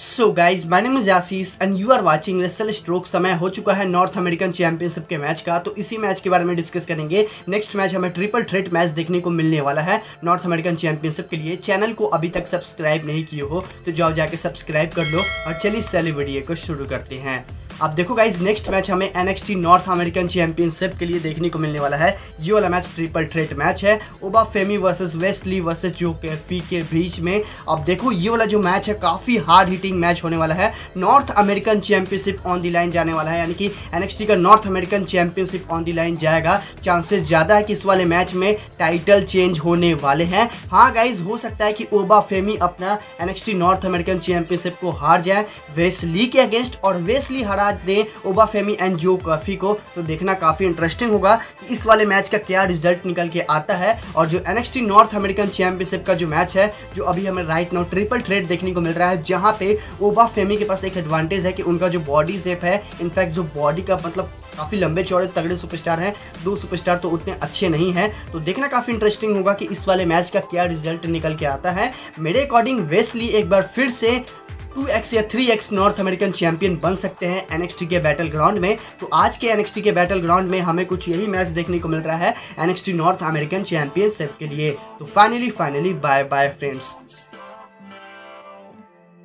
So guys my name and you are watching wrestle stroke समय हो चुका है नॉर्थ अमेरिकन चैंपियनशिप के मैच का। तो इसी मैच के बारे में डिस्कस करेंगे। नेक्स्ट मैच हमें ट्रिपल थ्रेट मैच देखने को मिलने वाला है नॉर्थ अमेरिकन चैंपियनशिप के लिए। चैनल को अभी तक सब्सक्राइब नहीं किए हो तो जाओ जाके सब्सक्राइब कर लो और चलिए सेली वीडियो को शुरू करते हैं। अब देखो गाइज़ नेक्स्ट मैच हमें एनएक्सटी नॉर्थ अमेरिकन चैंपियनशिप के लिए देखने को मिलने वाला है। ये वाला मैच ट्रिपल थ्रेट मैच है। Oba Femi versus Wes Lee versus Joe Coffey के बीच में। अब देखो, ये वाला जो मैच है, काफ़ी हार्ड हिटिंग मैच होने वाला है। North American championship on the line जाने वाला है। यानी कि एनएक्सटी का North American championship on the line जाएगा। चांसेस ज़्यादा है कि इस वाले मैच में टाइटल चेंज होने वाले हैं। हाँ गाइज़ हो सकता है कि ओबा फेमी अपना एनएक्सटी नॉर्थ अमेरिकन चैंपियनशिप को हार जाए। वेस्ली के अगेंस्ट और वेस्ली हरा साथ दें ओबा फेमी एंड जो कॉफ़ी को तो देखना काफ़ी इंटरेस्टिंग होगा कि इस वाले मैच का क्या रिज़ल्ट निकल के आता है। और जो एनएक्सटी नॉर्थ अमेरिकन चैंपियनशिप का जो मैच है, जो अभी हमें राइट नाउ ट्रिपल थ्रेड देखने को मिल रहा है, जहाँ पे ओबा फेमी के पास एक एडवांटेज है कि उनका जो बॉडी शेप है इनफैक्ट जो बॉडी का मतलब काफ़ी लंबे चौड़े तगड़े सुपरस्टार हैं, दो सुपरस्टार तो उतने अच्छे नहीं हैं। तो देखना काफ़ी इंटरेस्टिंग होगा कि इस वाले मैच का क्या रिज़ल्ट निकल के आता है। मेरे अकॉर्डिंग वेस्टली एक बार फिर से टू एक्स या three x North American champion बन सकते हैं एनएक्सटी के बैटल ग्राउंड में। तो आज के एनएक्सटी के बैटल ग्राउंड में हमें कुछ यही मैच देखने को मिल रहा है एनएक्सटी नॉर्थ अमेरिकन चैंपियनशिप के लिए। तो finally finally bye bye friends